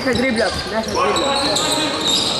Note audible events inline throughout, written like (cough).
Наша гребля, наша гребля.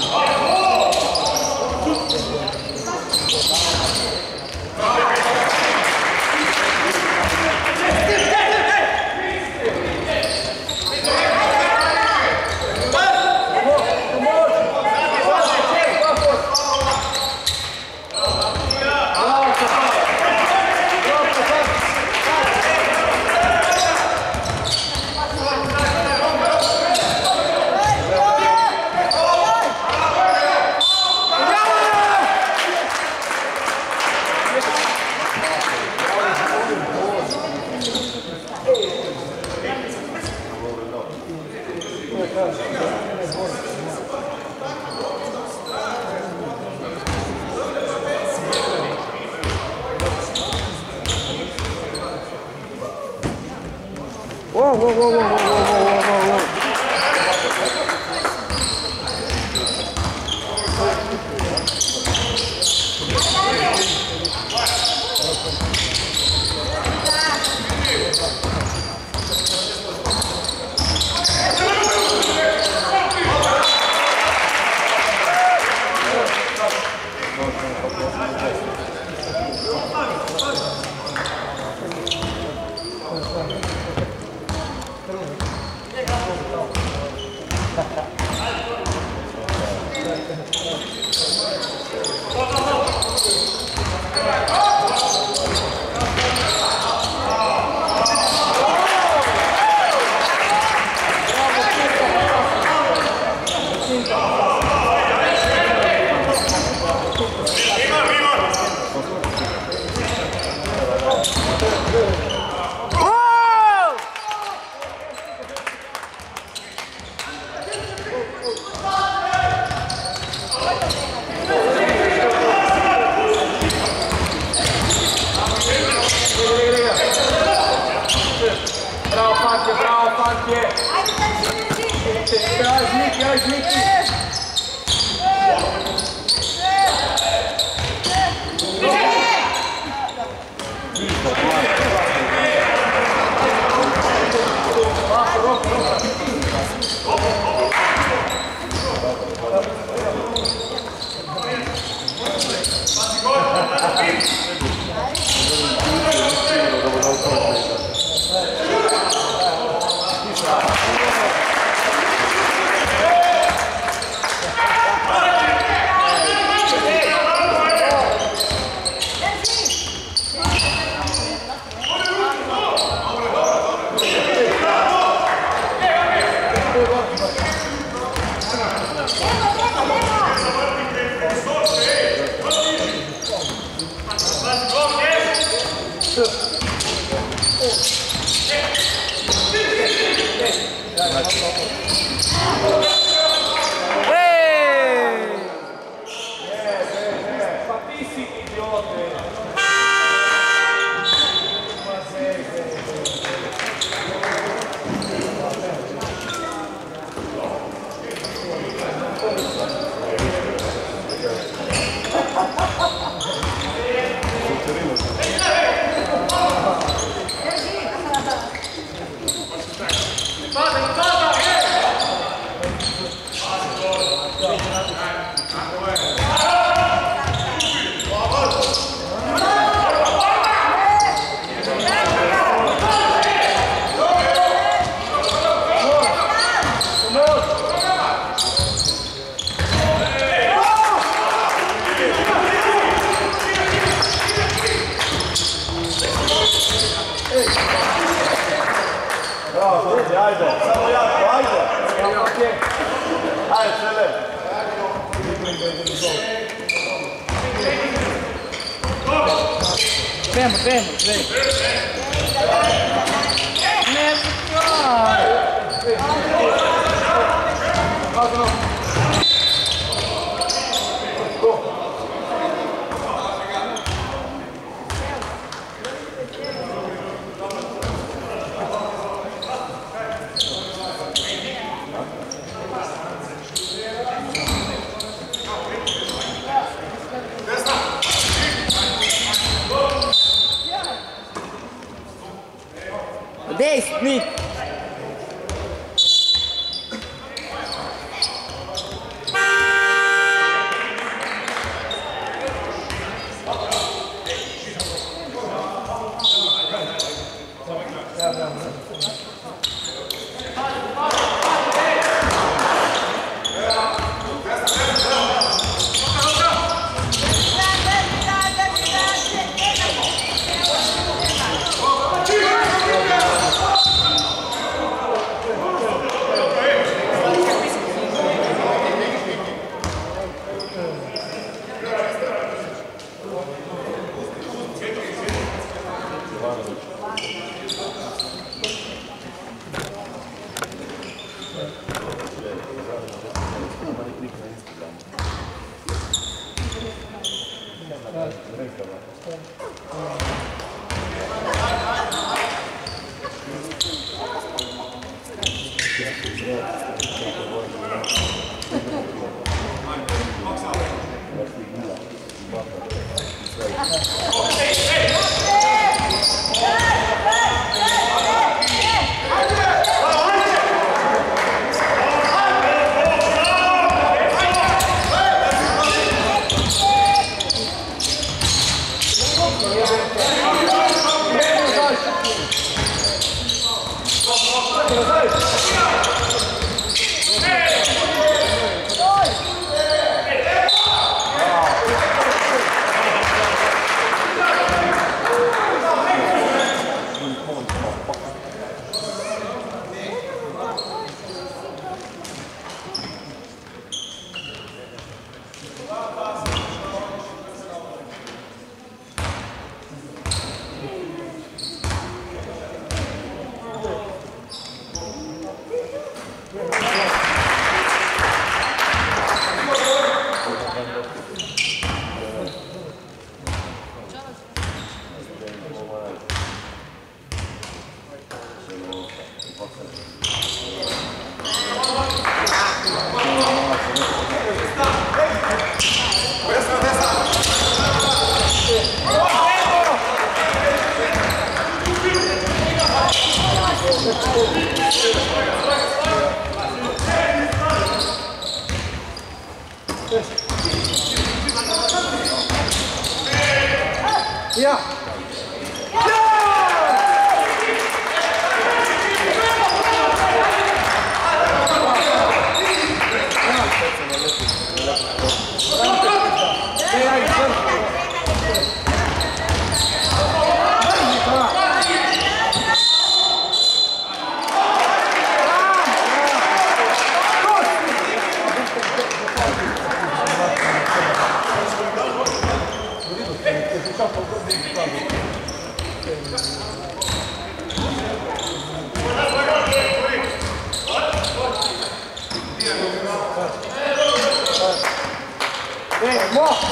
É, Ei, morto!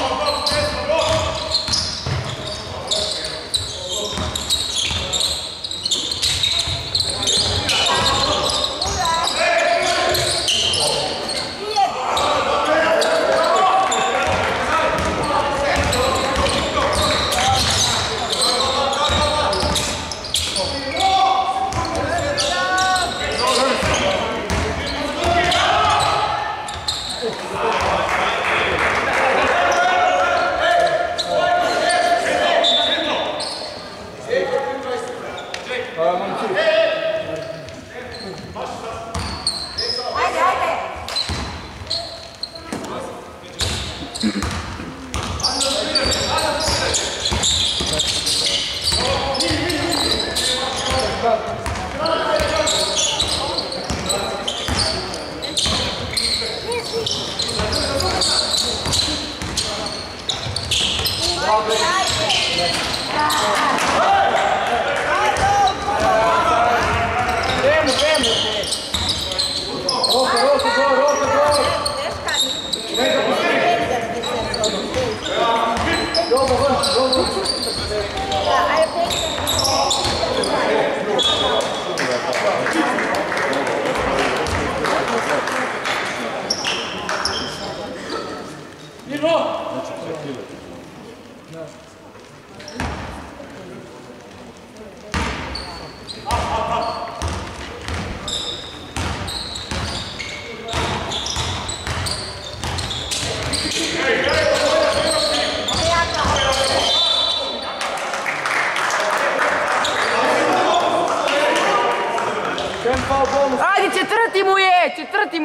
好好好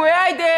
where I did.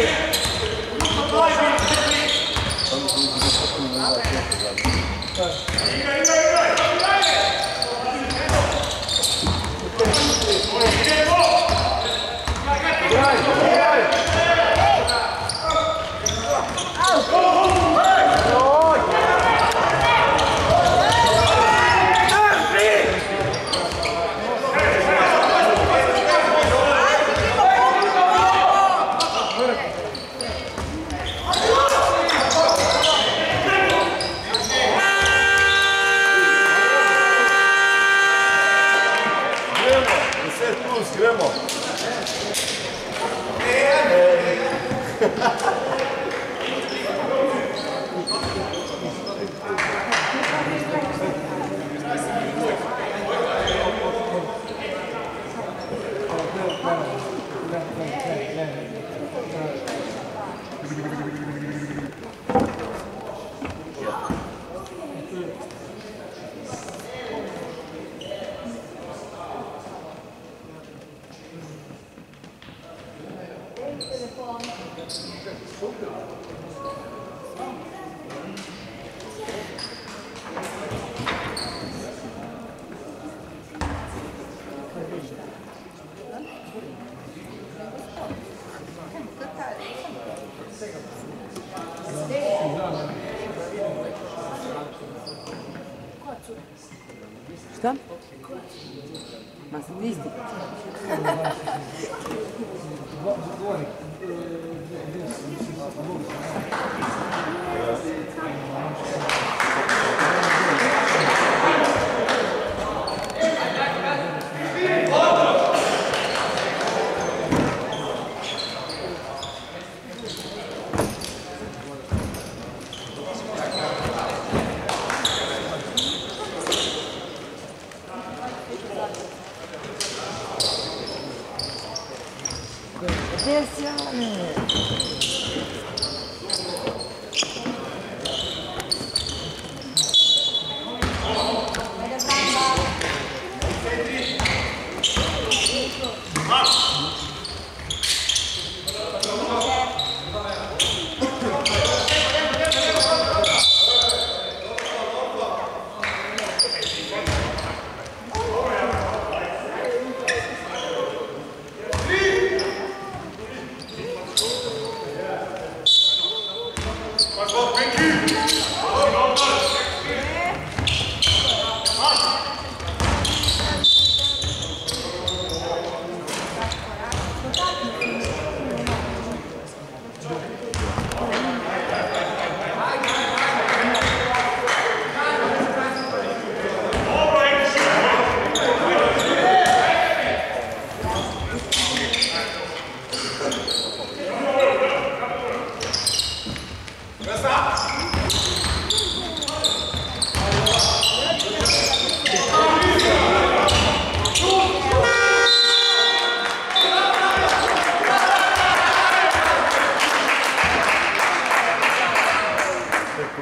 Hey. Absolutely.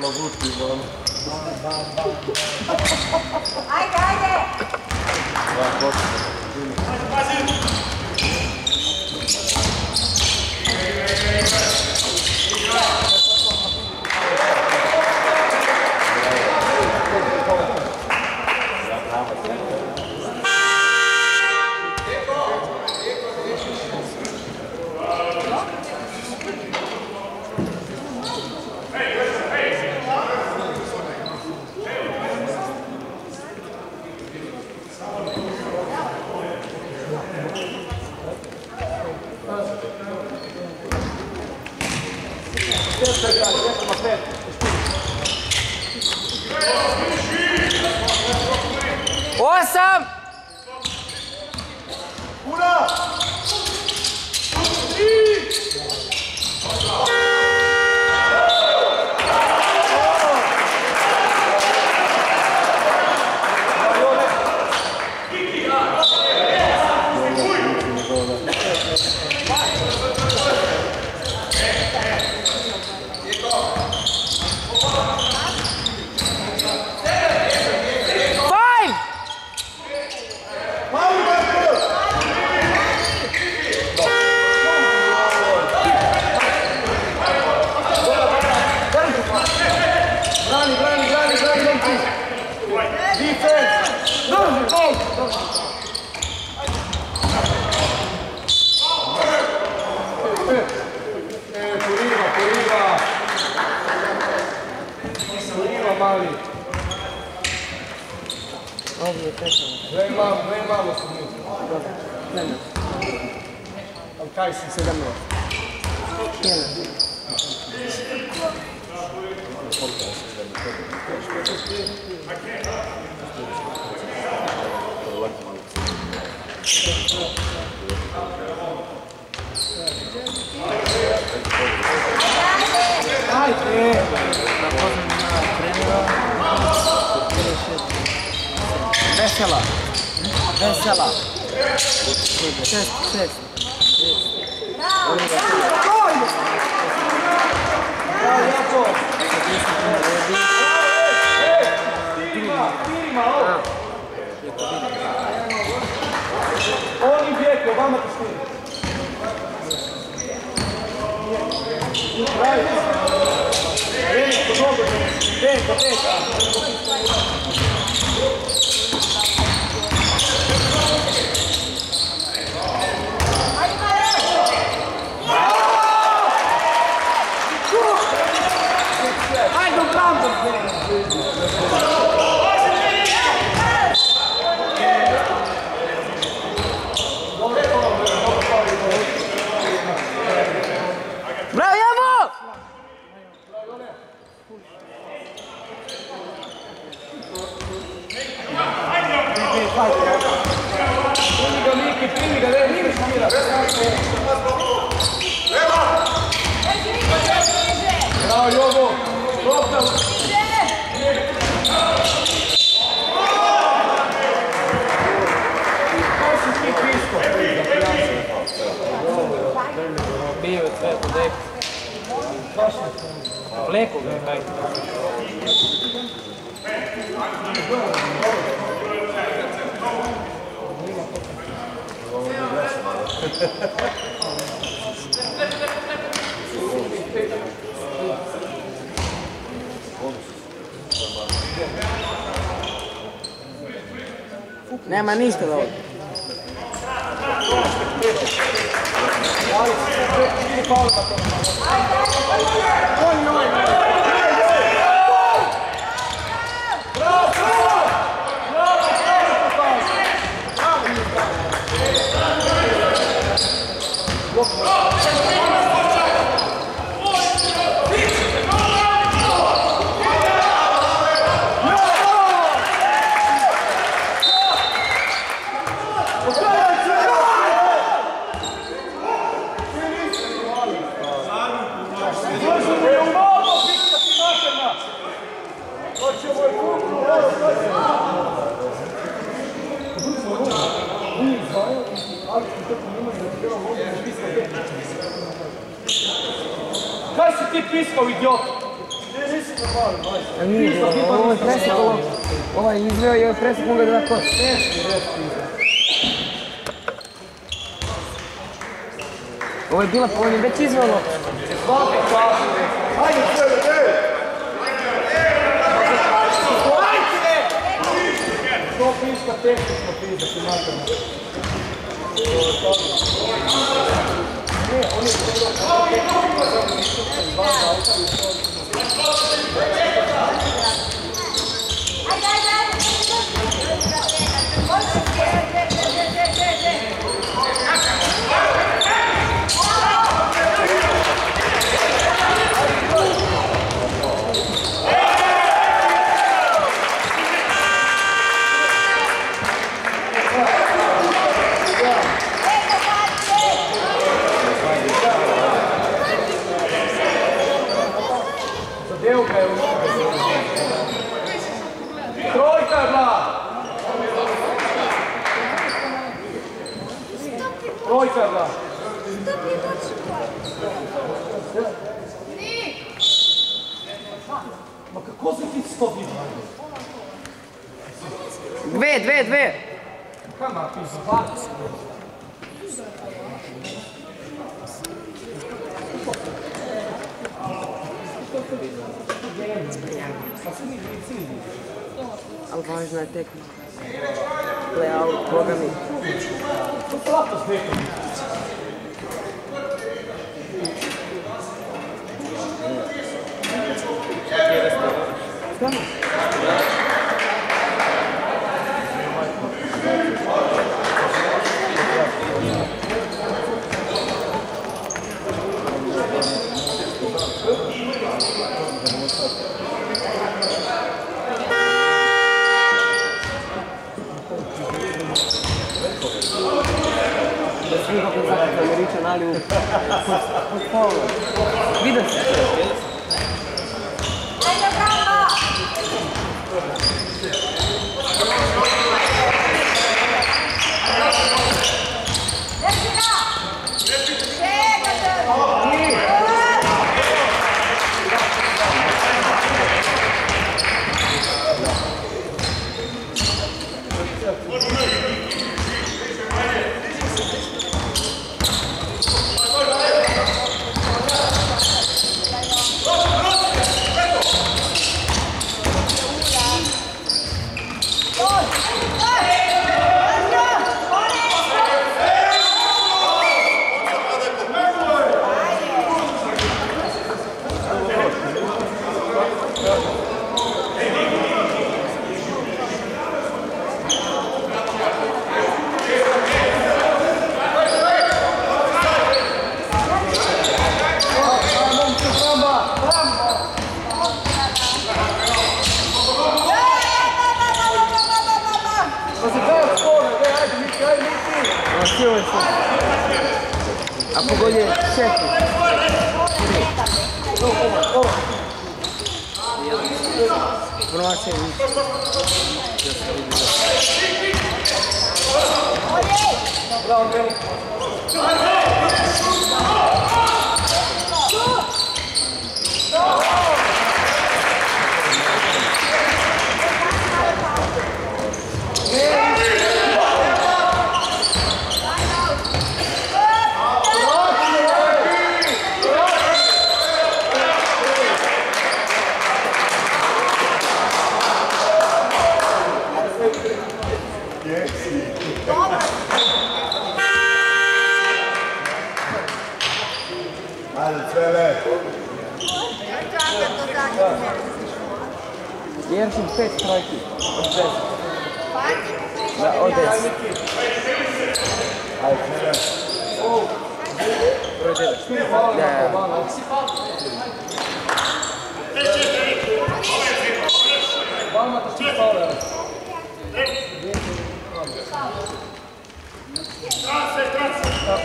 mal gut geworden. Ein Geige! Ja, Gott. Vesela. Vesela. Šest, šest. Oni bijeko, vama ti snimi. Pravi. Venko, dobro. Venko, Venko. Lord. fleco né, cae. Ne, ništa dobro. Look, look. Piskao, idiot? Nije, ovo je presekalo. Ovaj je izveo i ovo je presekalo ga da koš. Ovo je bila, on je već izveo loptu. Svake časti. Hajde, sve, ej! To piska tehnično pizda, ti materno. Anh ơi! da sliha kot vsak Američan ali v podpolu. Vidite se. Красиво все. А погоди, чеки. Информация есть. Браво, браво. pierwszym pięć Ja, Od Ja, Na Ja, Ale Ja, Projdziemy. Ja, Palma Ja, trzy Ja, Transfer, Ja, ja.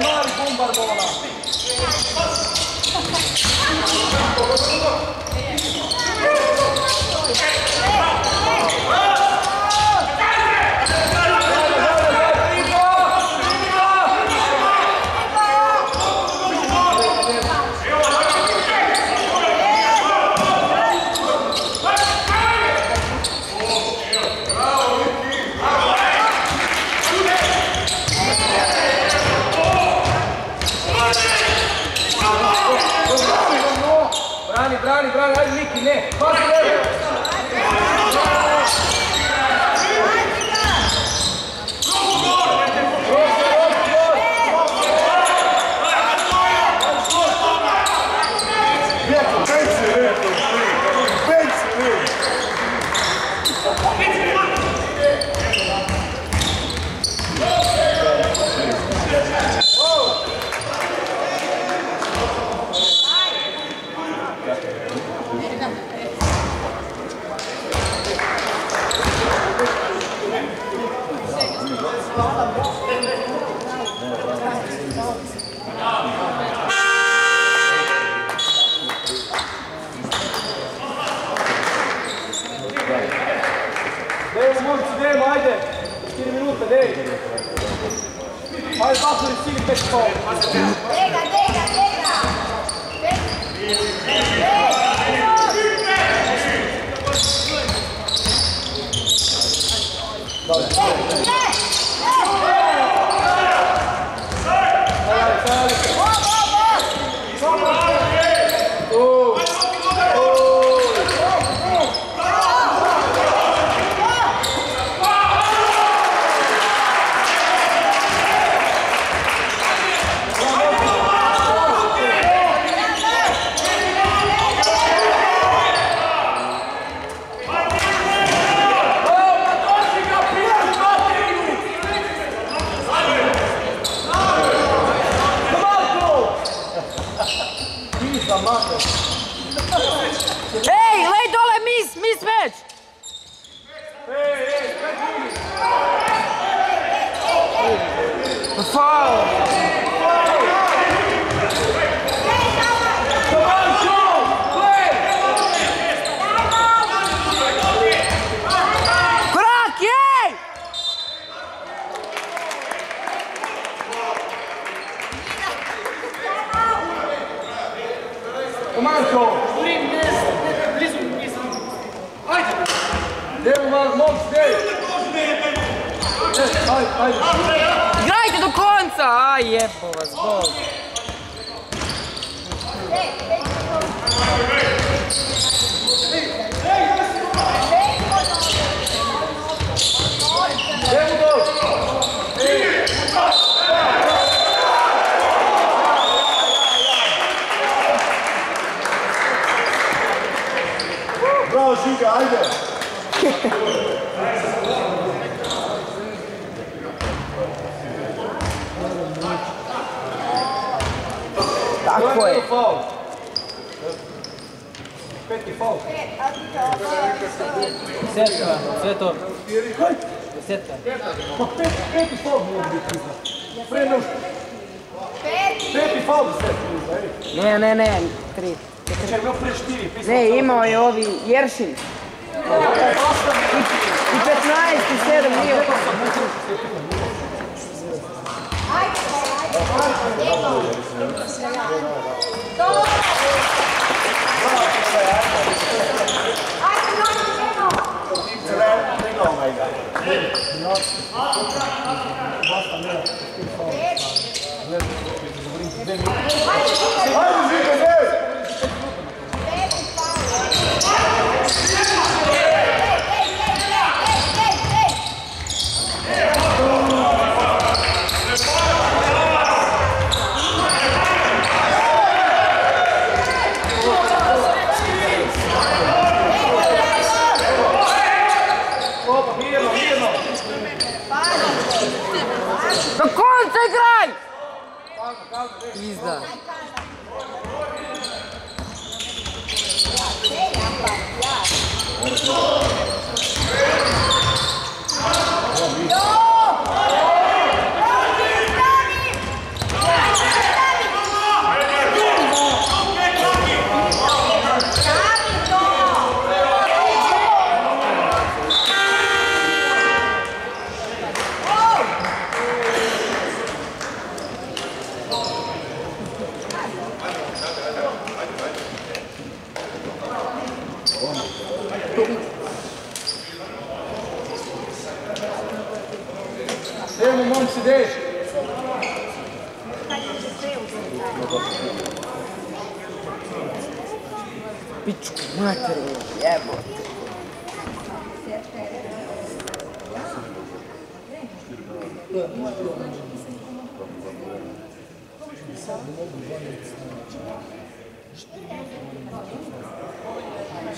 Ja, Barbola! Hey! Hey, lay down and miss, miss match. Hey, hey, hey. Foul. Igrajte do konca! Aj, jebo vas, doći. Bravo, Žiga, ajde. (laughs) Tako je. faul. Peti faul. Desetka, sve to. Desetka. Pa pet, peti faul može biti priznat. Pre nego Peti faul ej. Ne, ne, ne, tri. Čekaj, imao pre štiri, Ne, imao je ovi Jeršin. I 15 i 7 nije. Vai, vai, vai.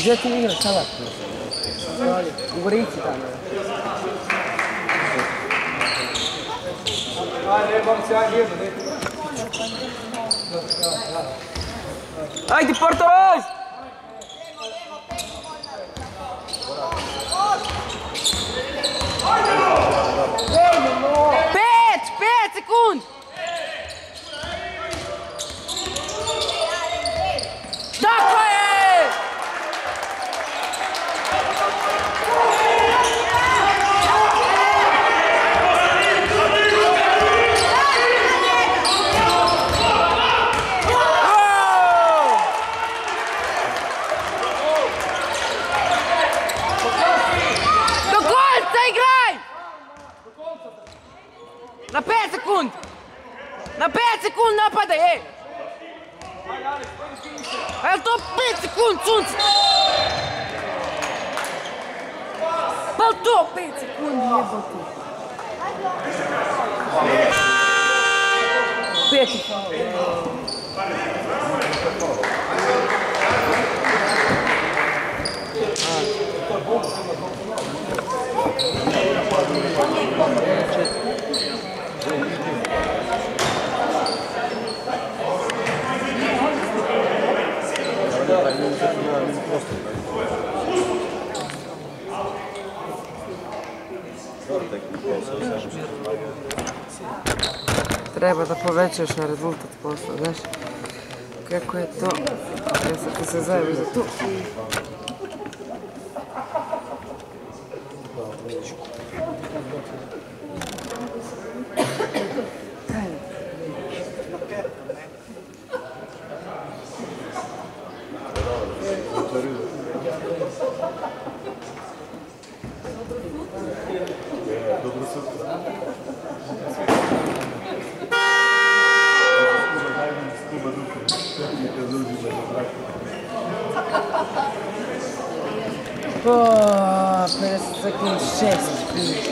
gdje ti igra sada? U Vrici tamo. Ajde, Portoroz! Treba da povećaš na rezultat posla, znaš? Kako je to? Ja sam ti se zajebe za tu. O, freaking chest, please.